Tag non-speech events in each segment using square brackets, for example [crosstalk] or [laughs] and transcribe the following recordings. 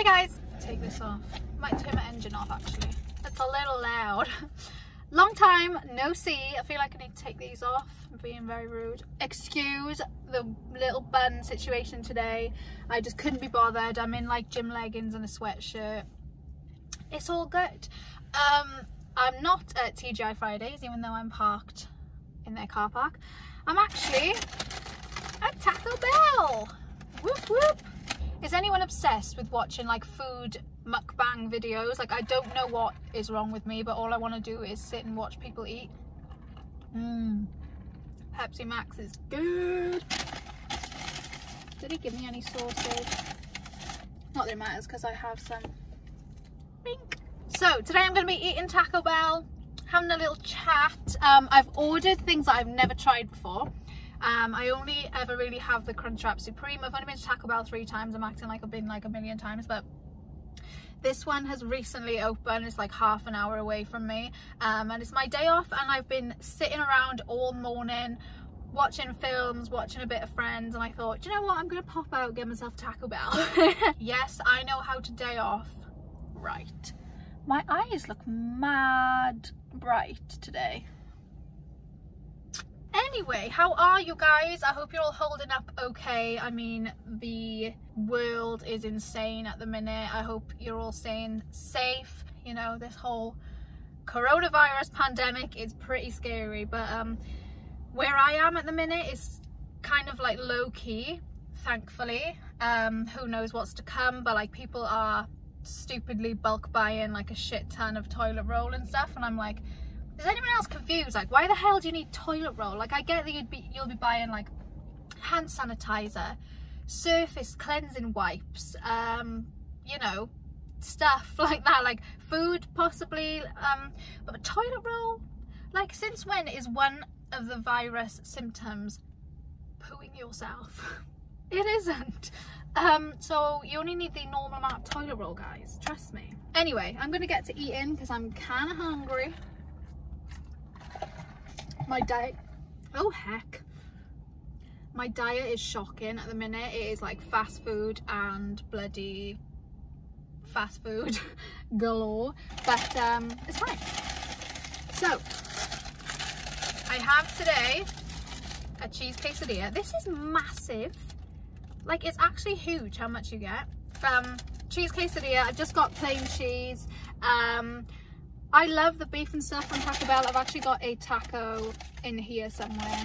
Hey guys, take this off. Might turn my engine off actually. It's a little loud. [laughs] Long time no see. I feel like I need to take these off. I'm being very rude. Excuse the little bun situation today. I just couldn't be bothered. I'm in like gym leggings and a sweatshirt. It's all good. Um, I'm not at TGI Fridays, even though I'm parked in their car park. I'm actually at Taco Bell. Whoop whoop. Is anyone obsessed with watching like food mukbang videos? Like I don't know what is wrong with me, but all I want to do is sit and watch people eat. Mmm. Pepsi Max is good. Did he give me any sauces? Not that it matters because I have some. Bink. So today I'm going to be eating Taco Bell, having a little chat. Um, I've ordered things that I've never tried before. Um, I only ever really have the Crunchwrap Supreme. I've only been to Taco Bell three times. I'm acting like I've been like a million times, but this one has recently opened. It's like half an hour away from me. Um, and it's my day off and I've been sitting around all morning watching films, watching a bit of Friends, and I thought, you know what, I'm gonna pop out and get myself Taco Bell. [laughs] yes, I know how to day off right. My eyes look mad bright today. Anyway, how are you guys? I hope you're all holding up okay. I mean, the world is insane at the minute. I hope you're all staying safe. You know, this whole coronavirus pandemic is pretty scary, but um, where I am at the minute is kind of like low key, thankfully. Um, who knows what's to come, but like people are stupidly bulk buying like a shit ton of toilet roll and stuff, and I'm like, is anyone else confused? Like, why the hell do you need toilet roll? Like, I get that you'd be, you'll be buying like hand sanitizer, surface cleansing wipes, um, you know, stuff [laughs] like that, like food possibly, um, but toilet roll? Like, since when is one of the virus symptoms pooing yourself? [laughs] it isn't. Um, so you only need the normal amount of toilet roll, guys. Trust me. Anyway, I'm gonna get to eating because I'm kind of hungry my diet oh heck. My diet is shocking at the minute. It is like fast food and bloody fast food [laughs] galore. But um it's fine. So i have today a cheese quesadilla. This is massive. Like it's actually huge how much you get. Um cheese quesadilla i've just got plain cheese um I love the beef and stuff from Taco Bell. I've actually got a taco in here somewhere.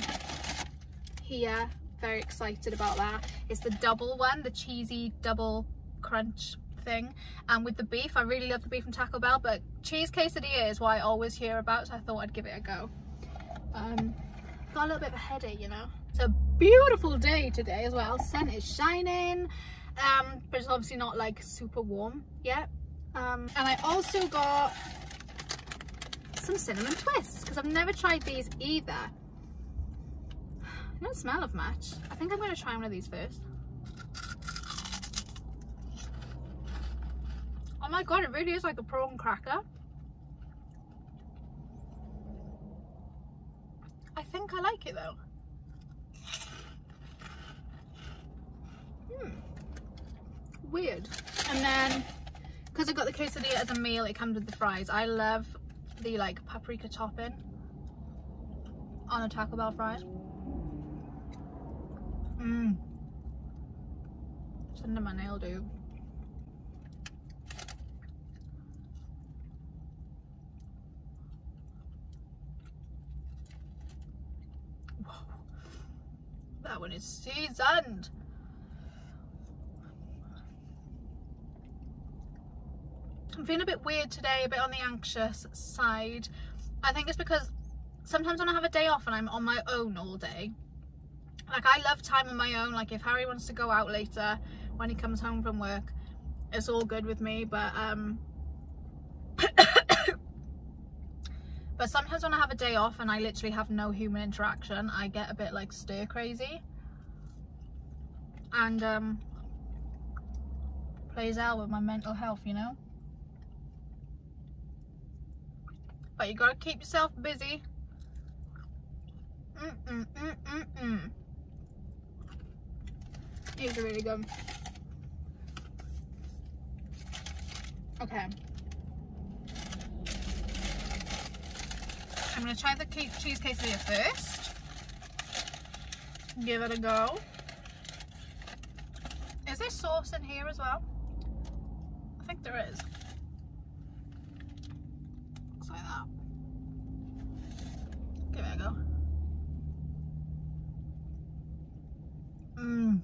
Here, very excited about that. It's the double one, the cheesy double crunch thing. And with the beef, I really love the beef from Taco Bell, but cheese quesadilla is what I always hear about, so I thought I'd give it a go. Um, got a little bit of a headache, you know. It's a beautiful day today as well. Sun is shining, um, but it's obviously not like super warm yet. Um, and I also got some cinnamon twists because I've never tried these either. They don't smell of much. I think I'm going to try one of these first. Oh my god, it really is like a prawn cracker. I think I like it though. Hmm. Weird. And then, because I got the quesadilla as a meal, it comes with the fries. I love the like paprika topping on a Taco Bell fries. Mmm. It's under my nail, dude. Whoa. That one is seasoned. I'm feeling a bit weird today, a bit on the anxious side. I think it's because sometimes when I have a day off and I'm on my own all day, like I love time on my own. Like if Harry wants to go out later when he comes home from work, it's all good with me. But um, [coughs] but sometimes when I have a day off and I literally have no human interaction, I get a bit like stir crazy. And um, plays out with my mental health, you know? But you gotta keep yourself busy. Mm -mm, mm -mm, mm. These are really good. Okay. I'm gonna try the cheese quesadilla first. Give it a go. Is there sauce in here as well? I think there is. Looks like that. Give it a go. Mmm.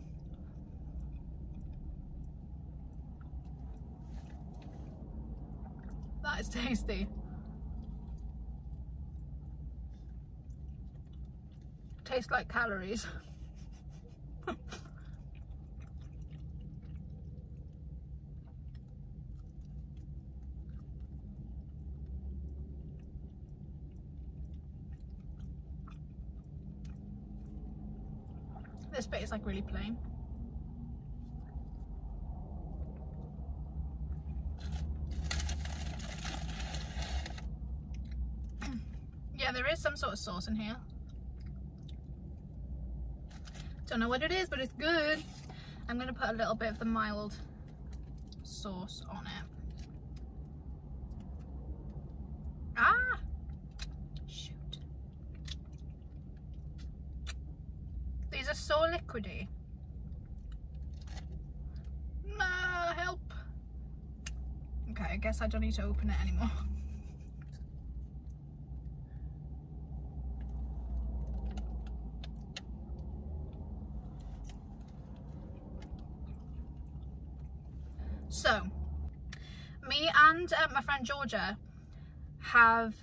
That is tasty. Tastes like calories. [laughs] this bit is like really plain. There is some sort of sauce in here. Don't know what it is, but it's good. I'm to put a little bit of the mild sauce on it. Ah! Shoot. These are so liquidy. No, help. Okay, I guess I don't need to open it anymore. [laughs] So, me uh, my friend Georgia have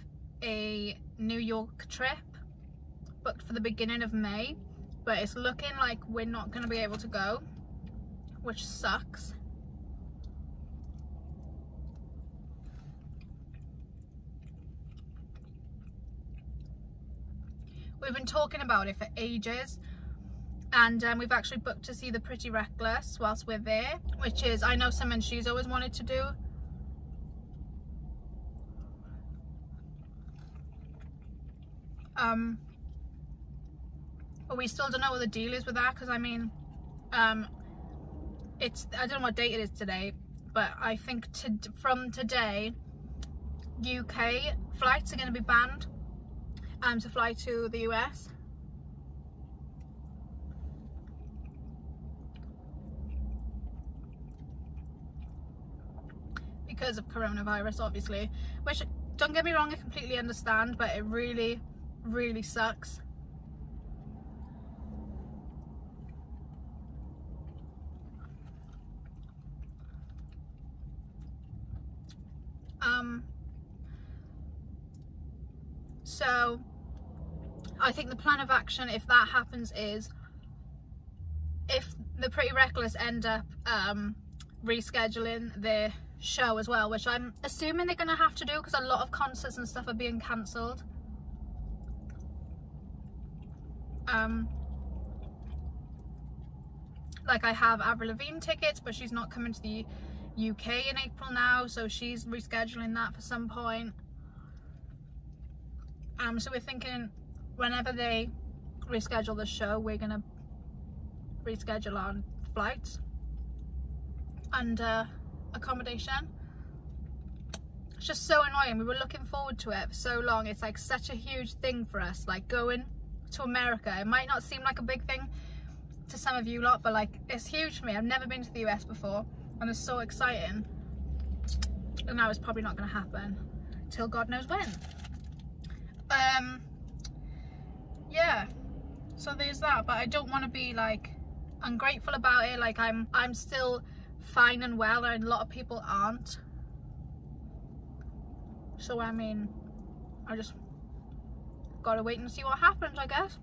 a New York trip booked for the beginning of May, but it's looking like we're not going to be able to go, which sucks. We've been talking about it for ages and um, we've actually booked to see the Pretty Reckless whilst we're there which is I know something she's always wanted to do um but we still don't know what the deal is with that because I mean um it's I don't know what date it is today but I think to, from today UK flights are going to be banned um, to fly to the US because of coronavirus obviously which don't get me wrong I completely understand but it really really sucks um so I think the plan of action if that happens is if the Pretty Reckless end up um, rescheduling the show as well, which I'm assuming they're going to have to do because a lot of concerts and stuff are being cancelled. Um, like I have Avril Lavigne tickets, but she's not coming to the UK in April now, so she's rescheduling that for some point. Um, so we're thinking whenever they reschedule the show, we're gonna reschedule our flights and uh, accommodation. It's just so annoying. We were looking forward to it for so long. It's like such a huge thing for us, like going to America. It might not seem like a big thing to some of you lot, but like it's huge for me. I've never been to the US before and it's so exciting. And now it's probably not going to happen till God knows when. Um, yeah, so there's that, but I don't want to be like ungrateful about it. Like I'm, I'm still fine and well and a lot of people aren't so I mean I just gotta wait and see what happens I guess.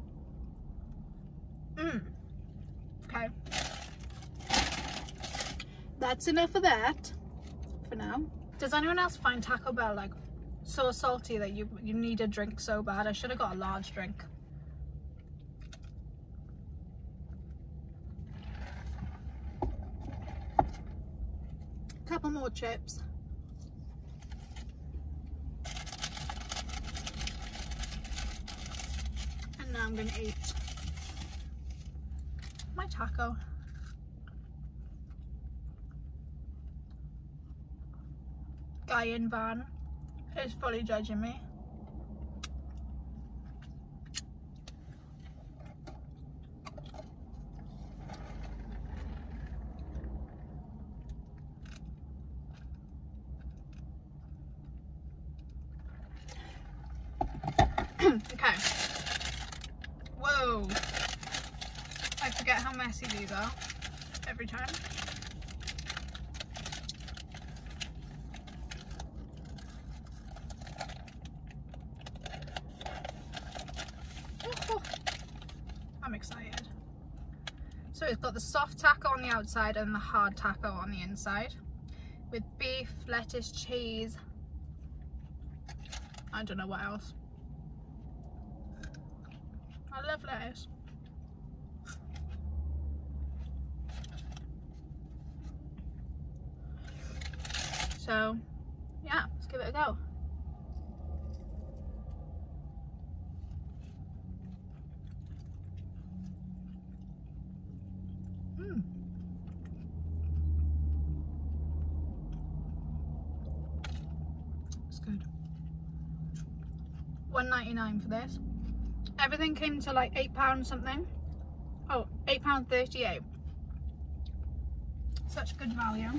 Mm. okay. That's enough of that for now. Does anyone else find Taco Bell like so salty that you you need a drink so bad? I should have got a large drink. Couple more chips. Now I'm to eat my taco. guy in van is fully judging me. okay. Whoa. I forget how messy these are every time. I'm excited. It's got the soft taco on the outside and the hard taco on the inside with beef, lettuce, cheese. I don't know what else. I love lettuce. So yeah, let's give it a go. Mm. It's good. 1.99 for this. Everything came to like £8 something. Oh, £8.38. Such good value.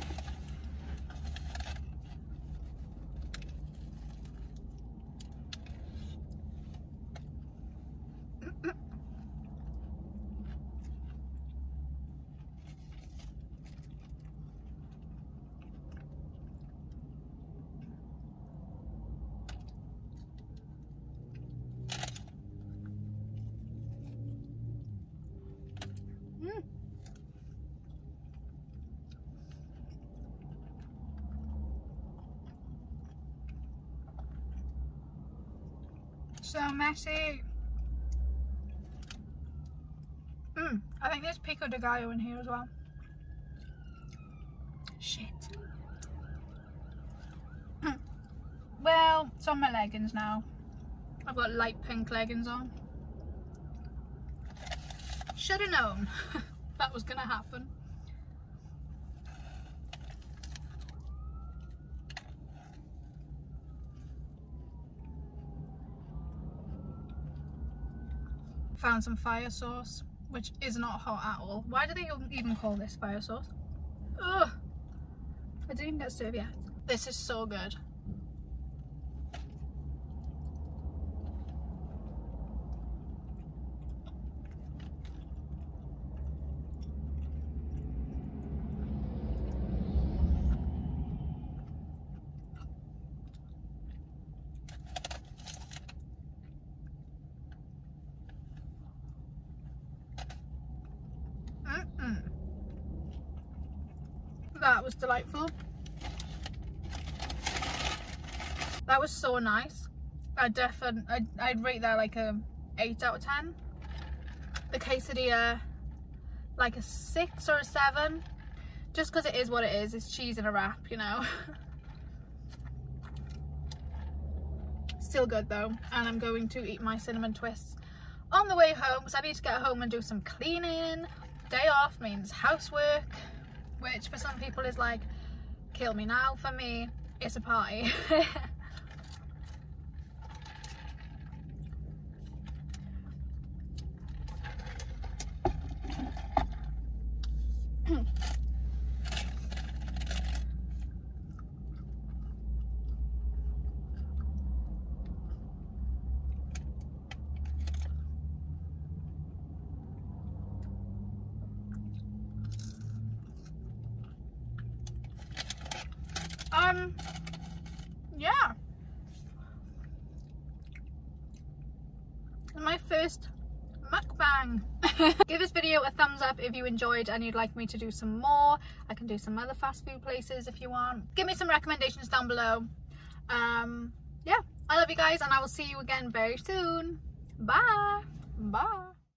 So messy. Mm, I think there's pico de gallo in here as well. Shit. [clears throat] Well, it's on my leggings now. I've got light pink leggings on. Should have known [laughs] that was going to happen. Found some fire sauce, which is not hot at all. Why do they even call this fire sauce? Ugh! I didn't even get served yet. This is so good. That was delightful. That was so nice. I definitely, I'd, I'd rate that like a 8 out of 10. The quesadilla, like a 6 or a 7. Just because it is what it is. It's cheese in a wrap, you know. [laughs] Still good though. And I'm going to eat my cinnamon twists on the way home because I need to get home and do some cleaning. Day off means housework which for some people is like kill me now for me it's a party [laughs] um, yeah. My first mukbang. [laughs] Give this video a thumbs up if you enjoyed and you'd like me to do some more. I can do some other fast food places if you want. Give me some recommendations down below. Um, yeah, I love you guys and I will see you again very soon. Bye. Bye.